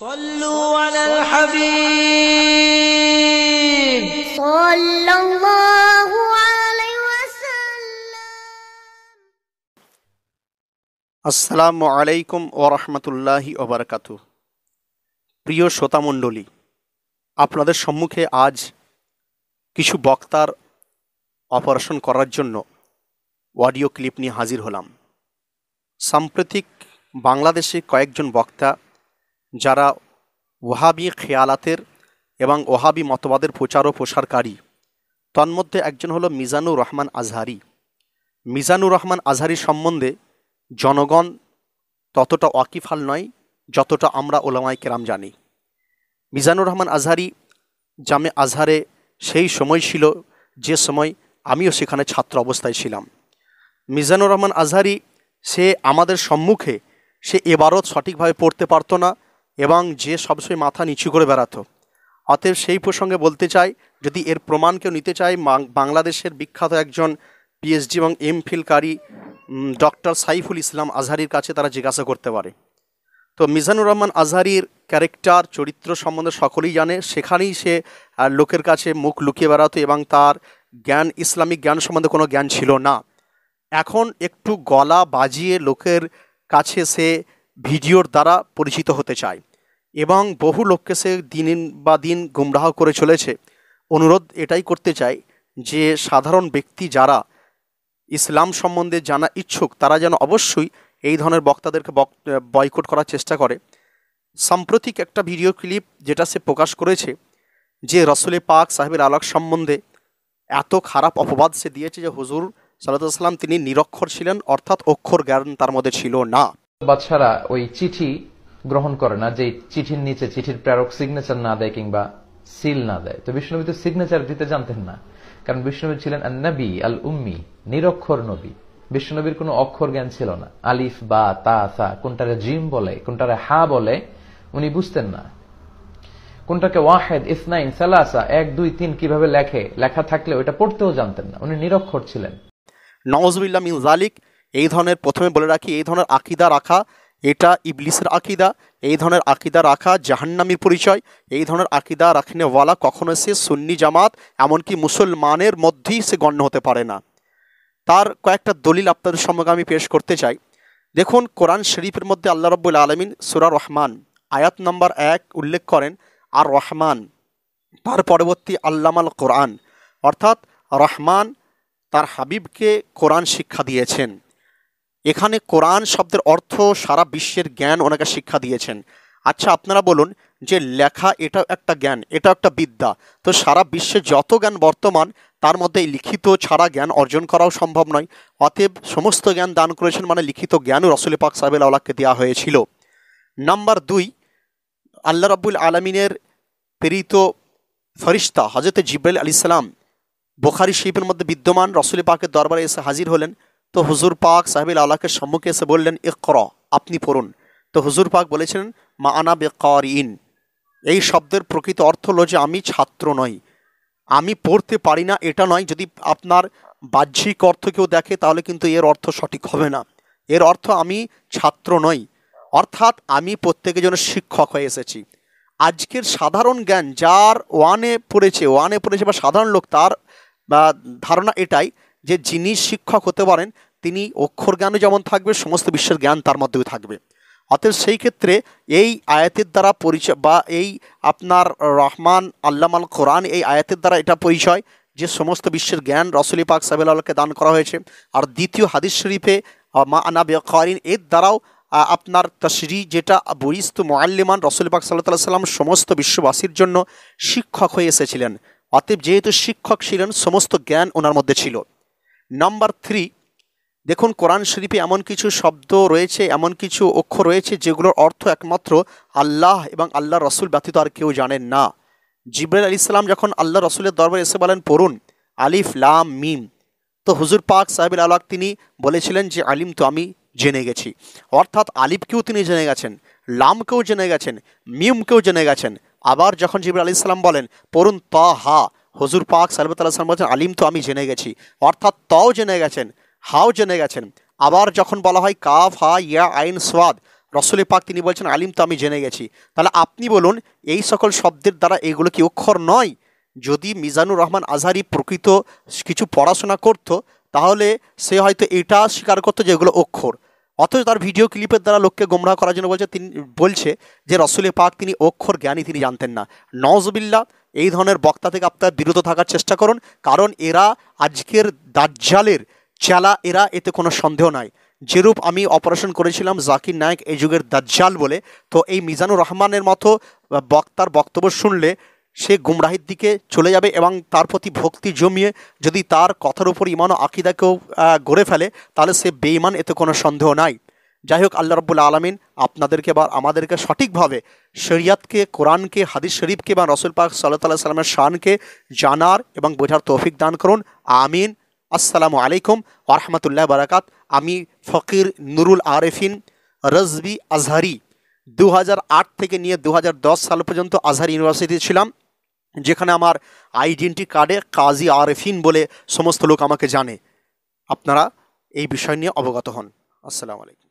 صلوا على الحبيب صلى الله عليه وسلم আসসালামু আলাইকুম ও রহমতুল্লাহি ওবরাকাতু প্রিয় শ্রোতামণ্ডলী আপনাদের সম্মুখে আজ কিছু বক্তার অপারেশন করার জন্য অডিও ক্লিপ নিয়ে হাজির হলাম সাম্প্রতিক বাংলাদেশে কয়েকজন বক্তা যারা ওহাবি খেয়ালাতের এবং ওহাবি মতবাদের প্রচার ও প্রসারকারী। তন্মধ্যে একজন হলো মিজানুর রহমান আজহারি। মিজানুর রহমান আজহারি সম্বন্ধে জনগণ ততটা ওয়াকিফাল নয় যতটা আমরা ওলামাই কেরাম জানি। মিজানুর রহমান আজহারি জামে আজহারে সেই সময় ছিল যে সময় আমিও সেখানে ছাত্র অবস্থায় ছিলাম। মিজানুর রহমান আজহারি সে আমাদের সম্মুখে সে এবারও সঠিকভাবে পড়তে পারতো না এবং যে সবসময় মাথা নিচু করে বেড়াতো। অতএব সেই প্রসঙ্গে বলতে চাই, যদি এর প্রমাণ কেউ নিতে চায় বাংলাদেশের বিখ্যাত একজন পিএইচডি এবং এম ফিলকারী ডক্টর সাইফুল ইসলাম আজহারির কাছে তারা জিজ্ঞাসা করতে পারে। তো মিজানুর রহমান আজহারির ক্যারেক্টার, চরিত্র সম্বন্ধে সকলেই জানে। সেখানেই সে লোকের কাছে মুখ লুকিয়ে বেড়াতো এবং তার জ্ঞান, ইসলামিক জ্ঞান সম্বন্ধে কোনো জ্ঞান ছিল না। এখন একটু গলা বাজিয়ে লোকের কাছে সে ভিডিওর দ্বারা পরিচিত হতে চায়। এবং বহু লোককে সে দিন বা দিন গুমরাহ করে চলেছে। অনুরোধ এটাই করতে চাই যে, সাধারণ ব্যক্তি যারা ইসলাম সম্বন্ধে জানা ইচ্ছুক, তারা যেন অবশ্যই এই ধরনের বক্তাদেরকে বয়কট করার চেষ্টা করে। সাম্প্রতিক একটা ভিডিও ক্লিপ যেটা সে প্রকাশ করেছে যে, রসুলে পাক সাহেবের আলাক সম্বন্ধে এত খারাপ অপবাদ সে দিয়েছে যে, হুজুর সাল্লাম তিনি নিরক্ষর ছিলেন, অর্থাৎ অক্ষর জ্ঞান তার মধ্যে ছিল না। বাচ্চারা ওই চিঠি গ্রহণ করে না যে চিঠির নিচে চিঠির প্রেরক সিগনেচার না দেয় কিংবা সিল না দেয়। তো বিষ্ণুনবী তো সিগনেচার দিতে জানতেন না। কারণ বিষ্ণুনবী ছিলেন নবী আল উম্মি নিরক্ষর নবী। বিষ্ণুনবীর কোনো অক্ষর জ্ঞান ছিল না। আলিফ, বা, তা, সা, কোনটারে জিম বলে, কোনটারে হা বলে, উনি বুঝতেন না। কোনটাকে ওয়াহেদ, ইসনাইন, সালাসা, এক, দুই, তিন কীভাবে লেখে, লেখা থাকলে ওইটা পড়তেও জানতেন না। উনি নিরক্ষর ছিলেন। নওয়াজবিল্লা মিন জালিক এই ধরনের প্রথমে বলে রাখি, এই ধরনের আকিদা রাখা এটা ইবলিসের আকিদা। এই ধরনের আকিদা রাখা জাহান্নামীর পরিচয়। এই ধরনের আকিদা রাখনেওয়ালা কখনো সে সুন্নি জামাত, এমনকি মুসলমানের মধ্যেই সে গণ্য হতে পারে না। তার কয়েকটা দলিল আপনাদের সম্মুখে আমি পেশ করতে চাই। দেখুন, কোরআন শরীফের মধ্যে আল্লাহ রব্বুল আলমিন সুরা রহমান আয়াত নম্বর এক উল্লেখ করেন, আর রহমান তার পরবর্তী আল্লামাল কোরআন। অর্থাৎ রহমান তার হাবিবকে কোরআন শিক্ষা দিয়েছেন। এখানে কোরআন শব্দের অর্থ সারা বিশ্বের জ্ঞান ওনাকে শিক্ষা দিয়েছেন। আচ্ছা আপনারা বলুন যে লেখা এটাও একটা জ্ঞান এটা একটা বিদ্যা। তো সারা বিশ্বে যত জ্ঞান বর্তমান, তার মধ্যে লিখিত ছাড়া জ্ঞান অর্জন করাও সম্ভব নয়। অতএব সমস্ত জ্ঞান দান করেছেন মানে লিখিত জ্ঞানও রসুল পাক সাহেব আল্লাহকে দেওয়া হয়েছিল। নাম্বার দুই, আল্লাহ রাব্বুল আলমিনের প্রেরিত ফরিস্তা হজরত জিব্রাইল আলী সালাম, বোখারি শরীফের মধ্যে বিদ্যমান রসুল পাকের দরবারে এসে হাজির হলেন। তো হুজুর পাক সাহেবুল আল্লাহকে সম্মুখে এসে বললেন এ কর আপনি পড়ুন। তো হুজুর পাক বলেছিলেন মা আনা বেকারিন। এই শব্দের প্রকৃত অর্থ হলো যে আমি ছাত্র নই। আমি পড়তে পারি না, এটা নয়। যদি আপনার বাহ্যিক অর্থ কেউ দেখে, তাহলে কিন্তু এর অর্থ সঠিক হবে না। এর অর্থ আমি ছাত্র নই। অর্থাৎ আমি প্রত্যেকের জন্য শিক্ষক হয়ে এসেছি। আজকের সাধারণ জ্ঞান যার ওয়ানে পড়েছে ওয়ানে পড়েছে বা সাধারণ লোক তার ধারণা এটাই যে যিনি শিক্ষক হতে পারেন, তিনি অক্ষর জ্ঞানও যেমন থাকবে, সমস্ত বিশ্বের জ্ঞান তার মধ্যেও থাকবে। অতএব সেই ক্ষেত্রে এই আয়াতের দ্বারা পরিচয় বা এই আপনার রহমান আল্লামাল কোরআন এই আয়াতের দ্বারা এটা পরিচয় যে সমস্ত বিশ্বের জ্ঞান রসুলি পাক সাহেবকে দান করা হয়েছে। আর দ্বিতীয় হাদিস শরীফে মা আনা বেকারিন, এর দ্বারাও আপনার তশরি যেটা বরিস্ত মোয়াল্লিমান রসুল পাক সাল্লাহ সাল্লাম সমস্ত বিশ্ববাসীর জন্য শিক্ষক হয়ে এসেছিলেন। অতএব যেহেতু শিক্ষক ছিলেন, সমস্ত জ্ঞান ওনার মধ্যে ছিল। নাম্বার থ্রি দেখুন, কোরআন শরীফে এমন কিছু শব্দ রয়েছে, এমন কিছু অক্ষর রয়েছে যেগুলোর অর্থ একমাত্র আল্লাহ এবং আল্লাহ রসুল ব্যতীত আর কেউ জানেন না। জিব্রাইল আলী ইসলাম যখন আল্লাহ রসুলের দরবারে এসে বলেন, পড়ুন। আলিফ, লাম, মিম। তো হুজুর পাক সাহেবুল আলাক তিনি বলেছিলেন যে, আলিম তো আমি জেনে গেছি। অর্থাৎ আলিফকেও তিনি জেনে গেছেন লামকেও জেনে গেছেন মিমকেও জেনে গেছেন। আবার যখন জিবর আলি ইসলাম বলেন, পড়ুন ত হা। হুজুর পাক সালবত বলছেন, আলিম তো আমি জেনে গেছি, অর্থাৎ তও জেনে গেছেন, হাও জেনে গেছেন। আবার যখন বলা হয় কাফ, হা, ইয়া, আইন, সোয়াদ রসুল পাক তিনি বলছেন, আলিম তো আমি জেনে গেছি। তাহলে আপনি বলুন, এই সকল শব্দের দ্বারা এগুলো কি অক্ষর নয়? যদি মিজানুর রহমান আজহারি প্রকৃত কিছু পড়াশোনা করতো, তাহলে সে হয়তো এটা স্বীকার করতো যে এগুলো অক্ষর। অথচ তার ভিডিও ক্লিপের দ্বারা লোককে গোমরাহ করার জন্য বলছে তিনি, বলছে যে রসুলের পাক তিনি অক্ষর জ্ঞানী তিনি জানতেন না। নজবিল্লা এই ধরনের বক্তা থেকে আপনার বিরত থাকার চেষ্টা করুন, কারণ এরা আজকের দাজ্জালের চেলা, এরা এতে কোনো সন্দেহ নাই। যেরূপ আমি অপারেশন করেছিলাম জাকির নায়ক, এই যুগের দাজ্জাল বলে, তো এই মিজানুর রহমানের মতো বক্তার বক্তব্য শুনলে সে গুমরাহির দিকে চলে যাবে এবং তার প্রতি ভক্তি জমিয়ে যদি তার কথার উপর ইমান ও আকিদাকেও গড়ে ফেলে, তাহলে সে বেঈমান, এতে কোনো সন্দেহ নাই। যাই হোক, আল্লাহ রব্বুল আলমিন আপনাদেরকে বা আমাদেরকে সঠিকভাবে শরিয়াতকে, কোরআনকে, হাদিস শরীফকে বা রসুল পাক সাল্লাহ তাল্লাহ সাল্লামের শানকে জানার এবং বোঝার তৌফিক দান করুন। আমিন। আসসালামু আলাইকুম ওরহমতুল্লাহ বারাকাত। আমি ফকির নুরুল আরেফিন, রজবি আজহারি। দু হাজার আট থেকে নিয়ে দু হাজার দশ সাল পর্যন্ত আজহার ইউনিভার্সিটি ছিলাম, যেখানে আমার আইডেন্টি কার্ডে কাজী আরেফিন বলে সমস্ত লোক আমাকে জানে। আপনারা এই বিষয় নিয়ে অবগত হন। আসসালামু আলাইকুম।